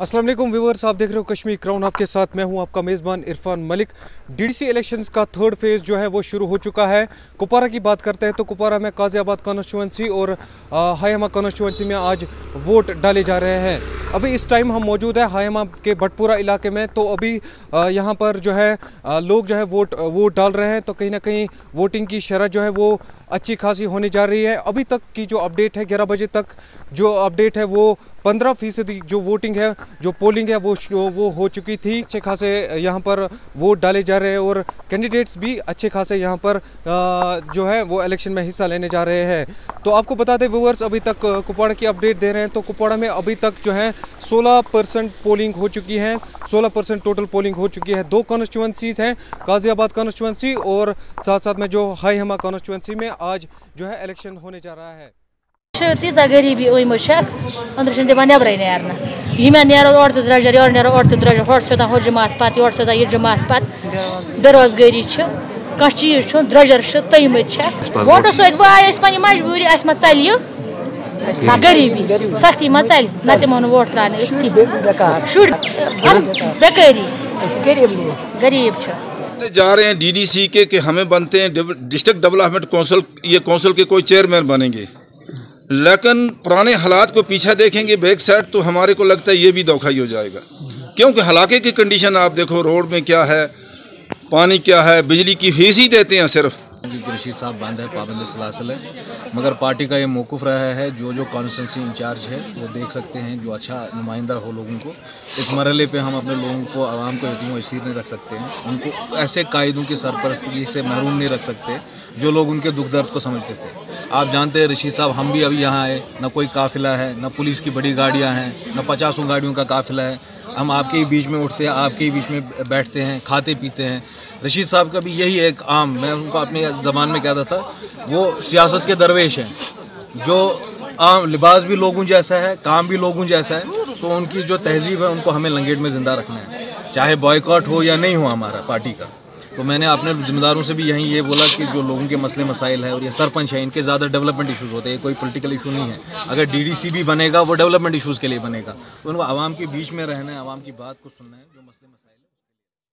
वालेकुम व्यूवर्स आप देख रहे हो कश्मीर क्राउन। आपके साथ मैं हूँ आपका मेज़बान इरफान मलिक। डीडीसी इलेक्शंस का थर्ड फ़ेज़ जो है, वो शुरू हो चुका है। कुपारा की बात करते हैं तो कुपारा में काजियाबाद कॉन्स्टिट्यूंसी और हायमा कॉन्स्टिट्यूंसी में आज वोट डाले जा रहे हैं। अभी इस टाइम हम मौजूद है हायमा के भटपुरा इलाके में तो अभी यहाँ पर जो है लोग जो है वोट वोट डाल रहे हैं। तो कहीं ना कहीं वोटिंग की शरह जो है, वो अच्छी खासी होने जा रही है। अभी तक की जो अपडेट है, ग्यारह बजे तक जो अपडेट है, वो पंद्रह फ़ीसदी जो वोटिंग है, जो पोलिंग है, वो वो हो चुकी थी। अच्छे खासे यहाँ पर वोट डाले जा रहे हैं और कैंडिडेट्स भी अच्छे खासे यहाँ पर जो है, वो इलेक्शन में हिस्सा लेने जा रहे हैं। तो आपको बता दें व्यूवर्स अभी तक कुपवाड़ा की अपडेट दे रहे हैं। तो कुपवाड़ा में अभी तक जो है 16 परसेंट पोलिंग हो चुकी है। 16 परसेंट टोटल पोलिंग हो चुकी है। दो कॉन्स्टिट्यूंसीज हैं गाज़ियाबाद कॉन्स्टिट्यूंसी और साथ साथ में जो हाई हमा कॉन्स्टिट्यूंसी में आज जो है इलेक्शन होने जा रहा है। तीजा गरीबी ओम अंदर दिवान नब्रे नेरना ये नेरो ओर तो द्रजर और नेरो ओर तो द्रजर हट सोदा हो जमात पत योर सोदा ये जमात पत। बेरोजगारी कह चीज़ द्रजर तम वोटो सत वाय पे मजबूरी वोट त्राने शुर बेकारी गरीब गरीब जा रहे हैं डीडीसी के कि हमें बनते हैं डिस्ट्रिक्ट डेवलपमेंट काउंसिल ये काउंसिल के कोई चेयरमैन बनेंगे लेकिन पुराने हालात को पीछे देखेंगे बैक साइड तो हमारे को लगता है ये भी धोखा ही हो जाएगा क्योंकि हलाके की कंडीशन आप देखो रोड में क्या है पानी क्या है बिजली की फ़ीस ही देते हैं सिर्फ़ रशीद साहब बंद है, पाबंद सलासल है। मगर पार्टी का ये मौकूफ़ रहा है जो जो कॉन्स्टेंसी इंचार्ज है, वो देख सकते हैं, जो अच्छा नुमाइंदा हो लोगों को। इस मरले पे हम अपने लोगों को, आवाम को यतीम वसीर नहीं रख सकते हैं। उनको ऐसे कायदों की सरपरस्ती से महरूम नहीं रख सकते, जो लोग उनके दुख दर्द को समझते थे। आप जानते हैं, रशीद साहब, हम भी अभी यहाँ आए, न कोई काफिला है, ना पुलिस की बड़ी गाड़ियाँ हैं, ना पचासों गाड़ियों का काफिला है। हम आपके ही बीच में उठते हैं, आपके ही बीच में बैठते हैं, खाते पीते हैं। रशीद साहब का भी यही एक आम, मैं उनको अपने ज़बान में कहता था, वो सियासत के दरवेश हैं। जो आम लिबास भी लोगों जैसा है, काम भी लोगों जैसा है तो उनकी जो तहजीब है, उनको हमें लंगेट में ज़िंदा रखना है। चाहे बॉयकॉट हो या नहीं हो हमारा, पार्टी का। तो मैंने अपने जिम्मेदारों से भी यहीं ये बोला कि जो लोगों के मसले मसाइल हैं और ये सरपंच हैं, इनके ज़्यादा डेवलपमेंट इशूज़ होते हैं कोई पोलिटिकल इशू नहीं है। अगर डीडीसी भी बनेगा, वो डेवलपमेंट इशूज़ के लिए बनेगा। तो उनको आवाम के बीच में रहना है, आवाम की बात को सुनना है, जो मसले